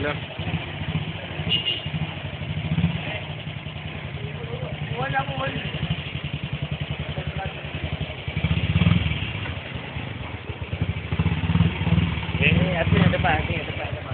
Ano? Wala mo, wala. Eh, at yun, ito pa, ito, ito pa, ito pa.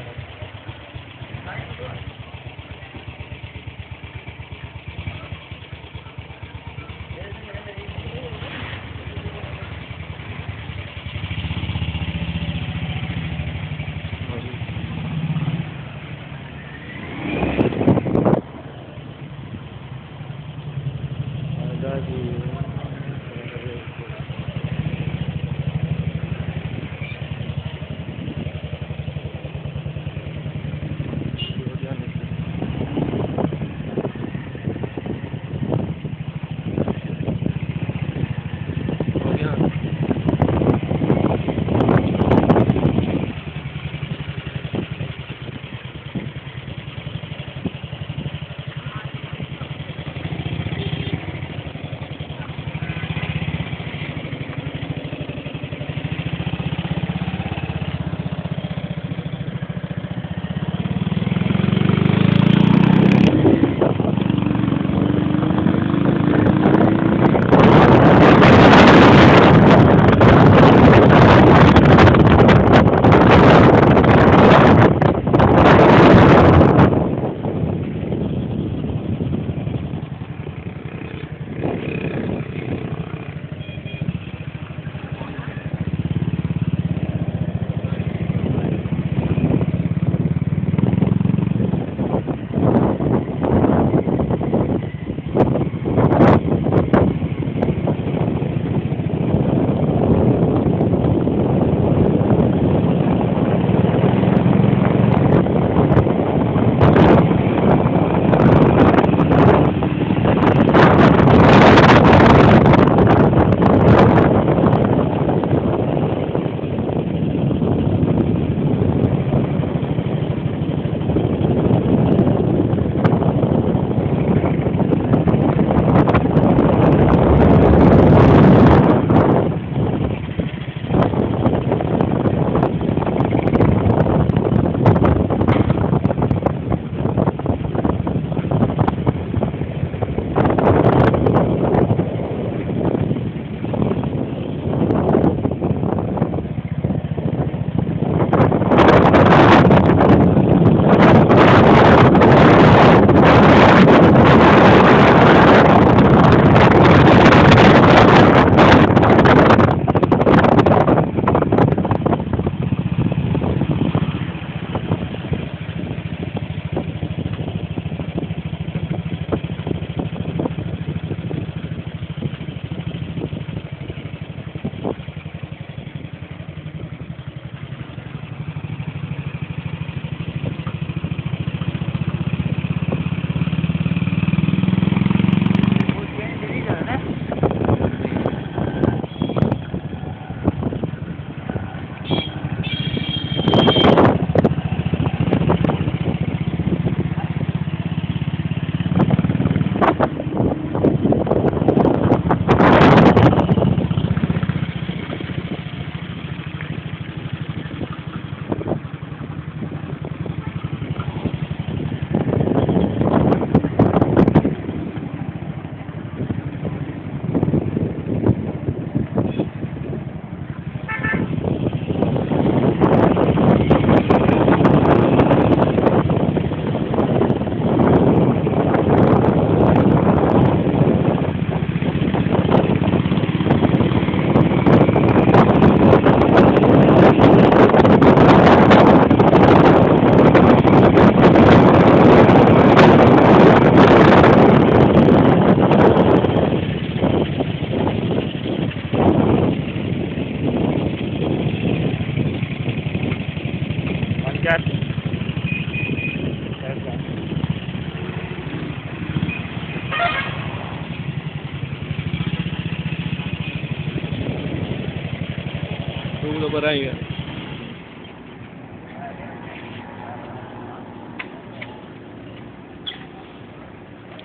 mundo por ahí.